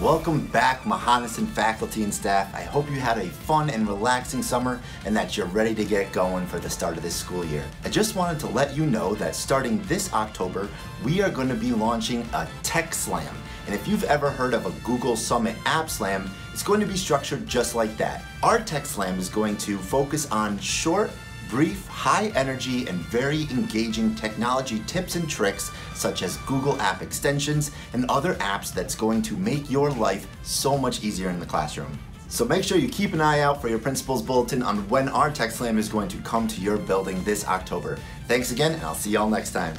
Welcome back, Mohonasen faculty and staff. I hope you had a fun and relaxing summer and that you're ready to get going for the start of this school year. I just wanted to let you know that starting this October, we are going to be launching a Tech Slam. And if you've ever heard of a Google Summit App Slam, it's going to be structured just like that. Our Tech Slam is going to focus on short, brief, high energy, and very engaging technology tips and tricks such as Google App extensions and other apps that's going to make your life so much easier in the classroom. So make sure you keep an eye out for your principal's bulletin on when our Tech Slam is going to come to your building this October. Thanks again, and I'll see y'all next time.